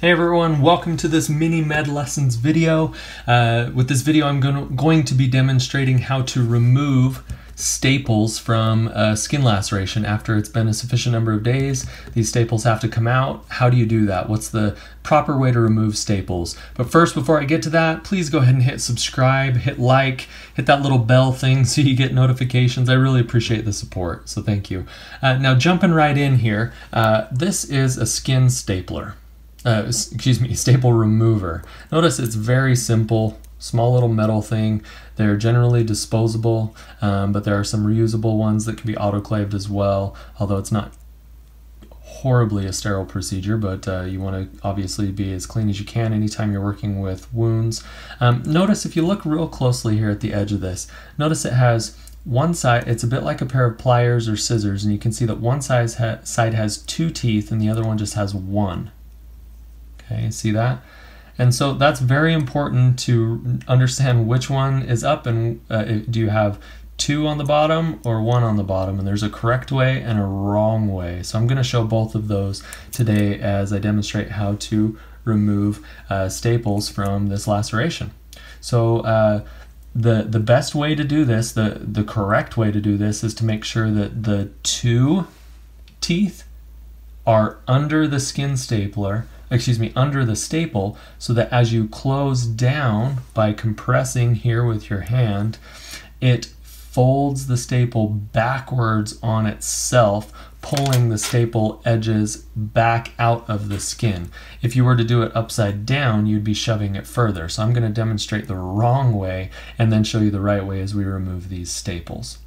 Hey everyone, welcome to this MiniMedLessons video. Uh, with this video I'm gonna, going to be demonstrating how to remove staples from a skin laceration after it's been a sufficient number of days. These staples have to come out. How do you do that? What's the proper way to remove staples? But first, before I get to that, please go ahead and hit subscribe, hit like, hit that little bell thing so you get notifications. I really appreciate the support, so thank you. Uh, now jumping right in here, uh, this is a skin stapler uh, excuse me, staple remover. Notice it's very simple, small little metal thing. They're generally disposable, um, but there are some reusable ones that can be autoclaved as well, although it's not horribly a sterile procedure, but uh, you want to obviously be as clean as you can anytime you're working with wounds. Um, notice if you look real closely here at the edge of this, notice it has one side, it's a bit like a pair of pliers or scissors, and you can see that one side, ha side has two teeth and the other one just has one. Okay, see that? And so that's very important to understand which one is up and uh, do you have two on the bottom or one on the bottom and there's a correct way and a wrong way. So I'm going to show both of those today as I demonstrate how to remove uh, staples from this laceration. So uh, the the best way to do this, the the correct way to do this is to make sure that the two teeth are under the skin stapler excuse me, under the staple so that as you close down by compressing here with your hand, it folds the staple backwards on itself, pulling the staple edges back out of the skin. If you were to do it upside down, you'd be shoving it further. So I'm going to demonstrate the wrong way and then show you the right way as we remove these staples.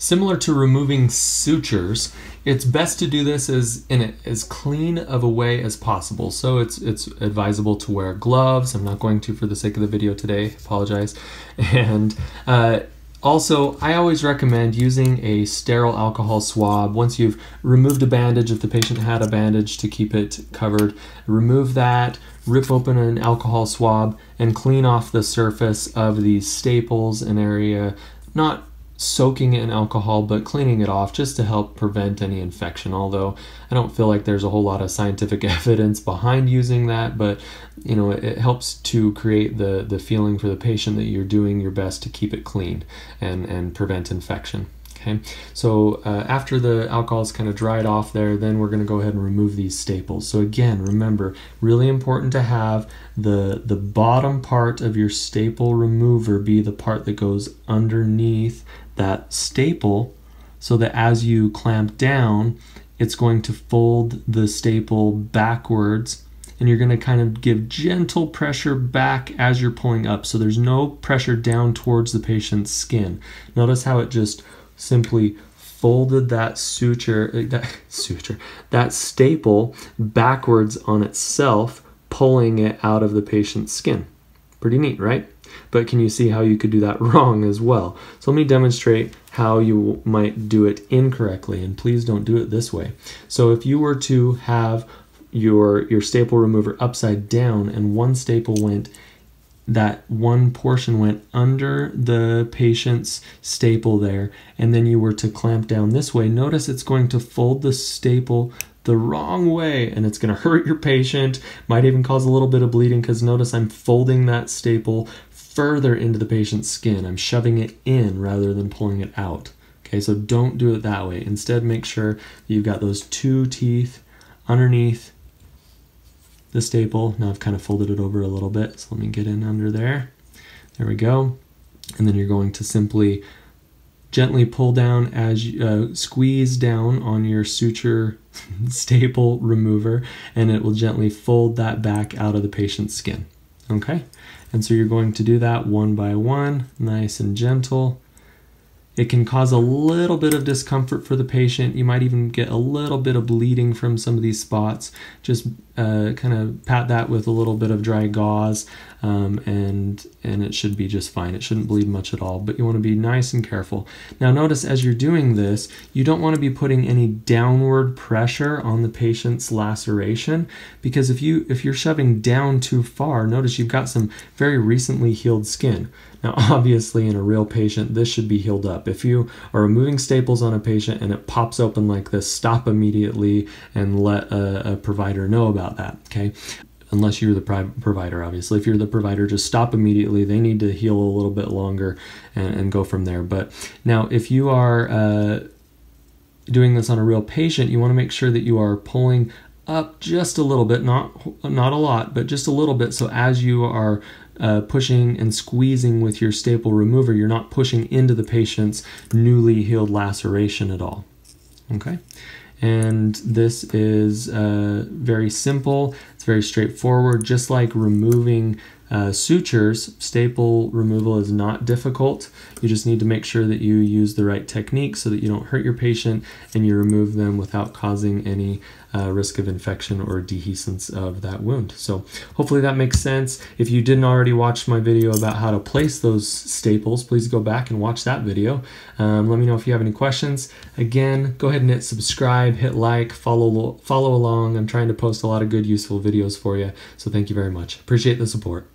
Similar to removing sutures, it's best to do this as in as clean of a way as possible. So it's it's advisable to wear gloves. I'm not going to for the sake of the video today. Apologize. And uh, also, I always recommend using a sterile alcohol swab. Once you've removed a bandage, if the patient had a bandage to keep it covered, remove that, rip open an alcohol swab, and clean off the surface of these staples, an area not soaking it in alcohol but cleaning it off just to help prevent any infection although i don't feel like there's a whole lot of scientific evidence behind using that but you know it, it, helps to create the the feeling for the patient that you're doing your best to keep it clean and and prevent infection Okay, so uh, after the alcohol is kind of dried off there, then we're going to go ahead and remove these staples. So again, remember, really important to have the, the bottom part of your staple remover be the part that goes underneath that staple so that as you clamp down, it's going to fold the staple backwards and you're going to kind of give gentle pressure back as you're pulling up. So there's no pressure down towards the patient's skin. Notice how it just simply folded that suture, uh, that suture, that staple backwards on itself, pulling it out of the patient's skin. Pretty neat, right? But can you see how you could do that wrong as well? So let me demonstrate how you might do it incorrectly, and please don't do it this way. So if you were to have your, your staple remover upside down and one staple went that one portion went under the patient's staple there and then you were to clamp down this way, notice it's going to fold the staple the wrong way and it's going to hurt your patient, might even cause a little bit of bleeding because notice I'm folding that staple further into the patient's skin. I'm shoving it in rather than pulling it out. Okay, so don't do it that way. Instead, make sure you've got those two teeth underneath the staple. Now I've kind of folded it over a little bit, so let me get in under there. There we go. And then you're going to simply gently pull down as you uh, squeeze down on your suture staple remover and it will gently fold that back out of the patient's skin. Okay, and so you're going to do that one by one, nice and gentle. It can cause a little bit of discomfort for the patient. You might even get a little bit of bleeding from some of these spots. Just uh, kind of pat that with a little bit of dry gauze um, and and it should be just fine. It shouldn't bleed much at all, but you want to be nice and careful. Now notice as you're doing this, you don't want to be putting any downward pressure on the patient's laceration because if you if you're shoving down too far, notice you've got some very recently healed skin. Now obviously in a real patient, this should be healed up. If you are removing staples on a patient and it pops open like this, stop immediately and let a, a provider know about that, okay? unless you're the provider, obviously. If you're the provider, just stop immediately. They need to heal a little bit longer and, and go from there. But now, if you are uh, doing this on a real patient, you want to make sure that you are pulling up just a little bit, not not a lot, but just a little bit. So as you are uh, pushing and squeezing with your staple remover, you're not pushing into the patient's newly healed laceration at all. Okay. And this is uh, very simple. It's very straightforward. Just like removing uh, sutures, staple removal is not difficult. You just need to make sure that you use the right technique so that you don't hurt your patient and you remove them without causing any uh, risk of infection or dehiscence of that wound. So hopefully that makes sense. If you didn't already watch my video about how to place those staples, please go back and watch that video. Um, let me know if you have any questions. Again, go ahead and hit subscribe, hit like, follow, follow along. I'm trying to post a lot of good, useful videos for you. So thank you very much. Appreciate the support.